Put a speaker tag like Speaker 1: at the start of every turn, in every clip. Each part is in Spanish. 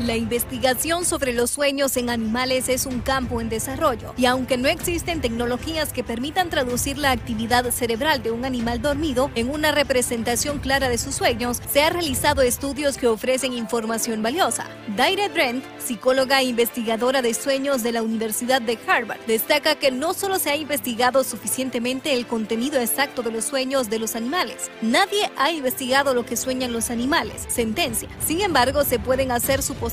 Speaker 1: La investigación sobre los sueños en animales es un campo en desarrollo y aunque no existen tecnologías que permitan traducir la actividad cerebral de un animal dormido en una representación clara de sus sueños, se han realizado estudios que ofrecen información valiosa. Daire Brent, psicóloga e investigadora de sueños de la Universidad de Harvard, destaca que no solo se ha investigado suficientemente el contenido exacto de los sueños de los animales, nadie ha investigado lo que sueñan los animales, sentencia. Sin embargo, se pueden hacer suposiciones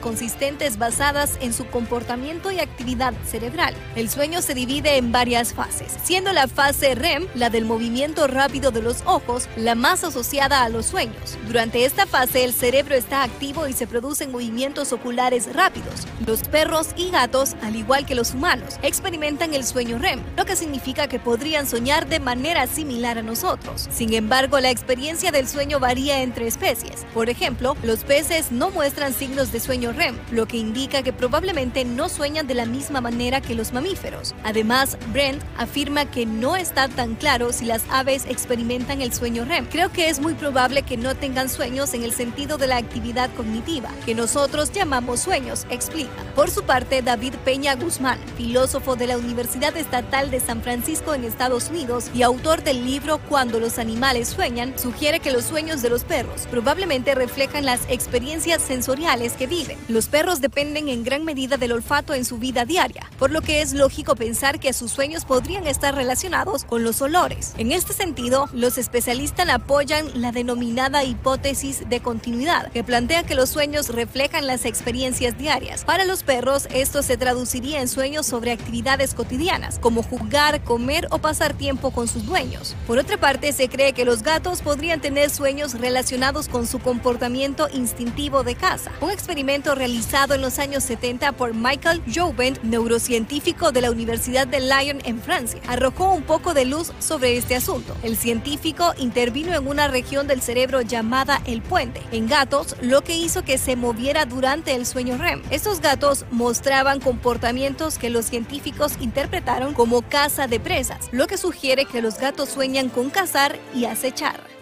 Speaker 1: consistentes basadas en su comportamiento y actividad cerebral. El sueño se divide en varias fases, siendo la fase REM, la del movimiento rápido de los ojos, la más asociada a los sueños. Durante esta fase el cerebro está activo y se producen movimientos oculares rápidos. Los perros y gatos, al igual que los humanos, experimentan el sueño REM, lo que significa que podrían soñar de manera similar a nosotros. Sin embargo, la experiencia del sueño varía entre especies. Por ejemplo, los peces no muestran signos de sueño REM, lo que indica que probablemente no sueñan de la misma manera que los mamíferos. Además, Brent afirma que no está tan claro si las aves experimentan el sueño REM. Creo que es muy probable que no tengan sueños en el sentido de la actividad cognitiva, que nosotros llamamos sueños, explica. Por su parte, David Peña Guzmán, filósofo de la Universidad Estatal de San Francisco en Estados Unidos y autor del libro Cuando los animales sueñan, sugiere que los sueños de los perros probablemente reflejan las experiencias sensoriales que viven. Los perros dependen en gran medida del olfato en su vida diaria, por lo que es lógico pensar que sus sueños podrían estar relacionados con los olores. En este sentido, los especialistas apoyan la denominada hipótesis de continuidad, que plantea que los sueños reflejan las experiencias diarias. Para los perros, esto se traduciría en sueños sobre actividades cotidianas, como jugar, comer o pasar tiempo con sus dueños. Por otra parte, se cree que los gatos podrían tener sueños relacionados con su comportamiento instintivo de caza. Un experimento realizado en los años 70 por Michael Joubert, neurocientífico de la Universidad de Lyon en Francia, arrojó un poco de luz sobre este asunto. El científico intervino en una región del cerebro llamada el puente, en gatos, lo que hizo que se moviera durante el sueño REM. Estos gatos mostraban comportamientos que los científicos interpretaron como caza de presas, lo que sugiere que los gatos sueñan con cazar y acechar.